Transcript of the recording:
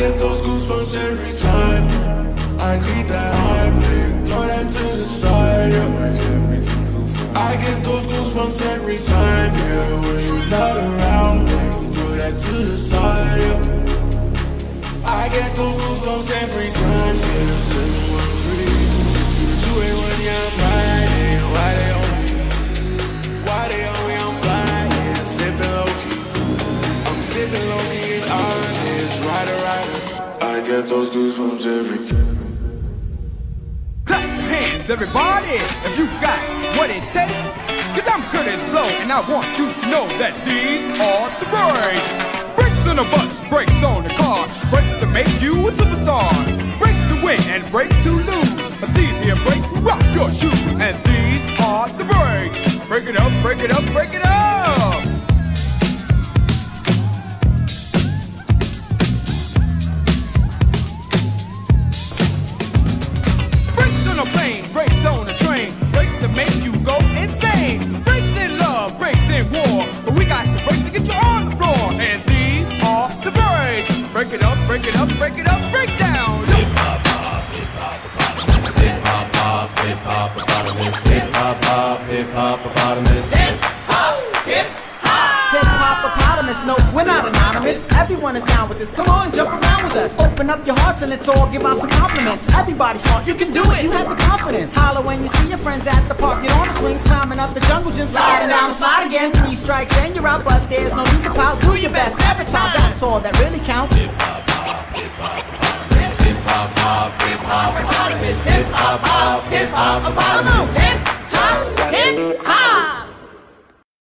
get those goosebumps every time. I creep that Heimlich, throw that to the side, yeah, make everything feel fine. I get those goosebumps every time, yeah, when you're not around me, throw that to the side, yeah. I get those goosebumps every time, yeah, 713, through the 281, yeah, I get those goosebumps every Clap your hands, everybody, if you got what it takes. Cause I'm Curtis Blow, and I want you to know that these are the brakes. Brakes on a bus, brakes on a car, brakes to make you a superstar. Brakes to win and brakes to lose. But these here brakes rock your shoes, and these are the brakes. Break it up, break it up, break it up. Break it up, break it up, break down. Hip hop hip hop, hip hop hopeus. Hip hop, hip hop hippopotamus. Hip hop hip hop. Hip hop economist. no, we're not anonymous. Everyone is down with this. Come on, jump around with us. Open up your hearts and let's all give out some compliments. Everybody's smart, you can do it. You have the confidence. Holler when you see your friends at the park. Get on the swings, climbing up the jungle gym, sliding down the slide again. Three strikes and you're out, but there's no need to pout. Do your best every time. That's all that really counts. Hip hop hop, hip hop hip hop hip hop Hip hop, hip hop, hip hop, hip hop.